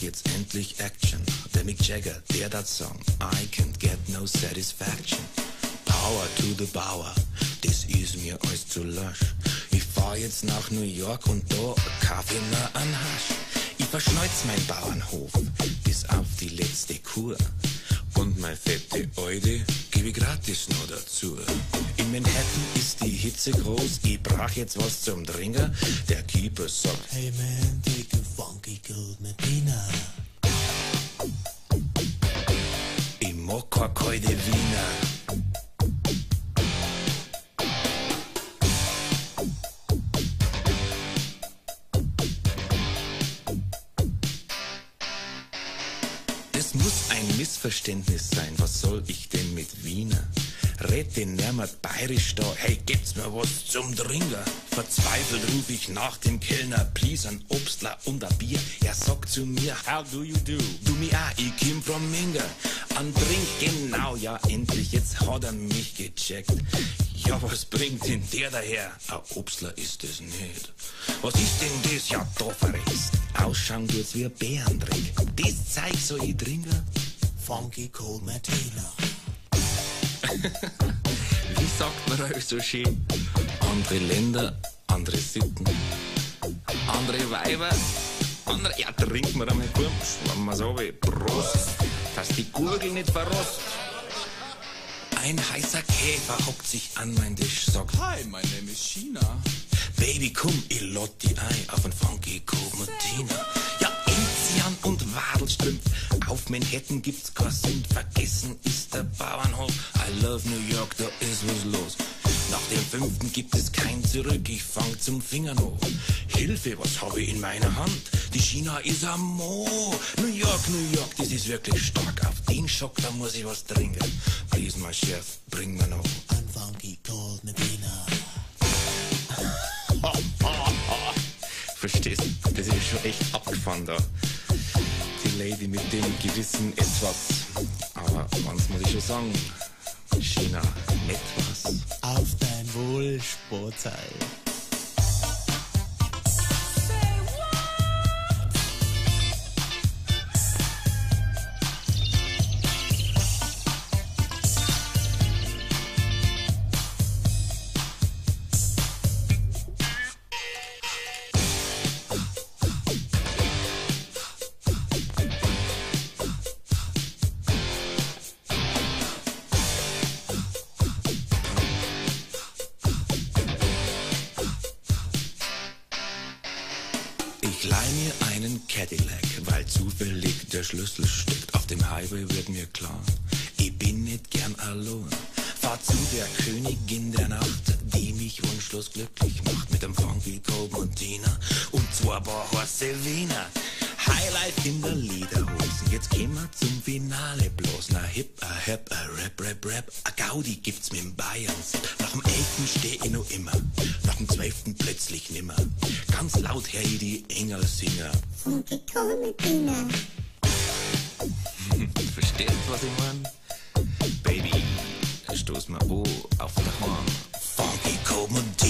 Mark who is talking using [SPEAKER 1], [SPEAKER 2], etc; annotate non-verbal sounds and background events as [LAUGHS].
[SPEAKER 1] jetzt endlich Action. Der Mick Jagger, der dat Song, I can't get no satisfaction. Power to the Bauer, das ist mir alles zu lasch. Ich fahr jetzt nach New York und da ich mir an Hasch. Ich verschneuz mein Bauernhof bis auf die letzte Kur. Und mein fette Eude gebe ich gratis noch dazu. In Manhattan ist die Hitze groß, ich brauch jetzt was zum Trinken. Der Keeper sagt,
[SPEAKER 2] Hey man, take a cold Medina.
[SPEAKER 1] ich mag kein kalte Wiener. Das muss ein Missverständnis sein. Was soll ich denn mit Wiener? Red den Nermert bayerisch da. Hey, gibt's mir was zum Trinken? Verzweifelt ruf ich nach dem Kellner. Please ein Obstler und ein Bier. Er sagt zu mir, how do you do? Du mir auch, ich kim from Minga. An Trink genau, ja endlich, jetzt hat er mich gecheckt. Ja, was bringt denn der daher? Ein Obstler ist es nicht. Was ist denn das? Ja, da verreckst. Ausschauen tut's wie ein Bärendreck. Das Zeug soll ich trinken?
[SPEAKER 2] Funky cold Medina.
[SPEAKER 1] Wie sagt man euch so schön? Andere Länder, andere Sitten, andere Weiber, andere. Ja, trinkt man einmal gut, wenn man so will. Prost, dass die Gurgel nicht verrost. Ein heißer Käfer hockt sich an mein Tisch, sagt,
[SPEAKER 3] Hi, my name is China.
[SPEAKER 1] Baby, komm, ich lad die ein auf ein funky Comatina. Ja, Enzian und Wadelstrümpf, auf Manhattan gibt's kein. Vergessen ist der Bauernhof. I love New York, da ist was los. Nach dem fünften gibt es kein Zurück, ich fang zum Fingern hoch. Hilfe, was hab ich in meiner Hand? Die China ist am Mo. New York, New York, das ist wirklich stark. Auf den Schock, da muss ich was trinken. Please, my Chef, bring mir noch.
[SPEAKER 2] Ein funky cold Medina. [LAUGHS]
[SPEAKER 1] Verstehst du? Das ist schon echt abgefahren da. Lady mit dem gewissen Etwas. Aber eins muss ich schon sagen. China, etwas.
[SPEAKER 2] Auf dein Wohl, Sportteil.
[SPEAKER 1] Mir einen Cadillac, weil zufällig der Schlüssel steckt. Auf dem Highway wird mir klar, ich bin nicht gern allein. Fahr zu der Königin der Nacht, die mich wunschlos glücklich macht. Mit dem Funky Copentina und zwei paar heiße Wiener. Highlight in der Lederhosen, jetzt gehen wir zum Finale bloß. Na hip, a hip, a rap, rap, rap, a Gaudi gibt's mit dem Bayern. Nach dem elften steh ich noch immer, zwölften plötzlich nimmer. Ganz laut her die Engel singer.
[SPEAKER 4] Medina.
[SPEAKER 1] Verstehst was ich mein? Baby, stoß mal an auf der Horn. Funky Copentina.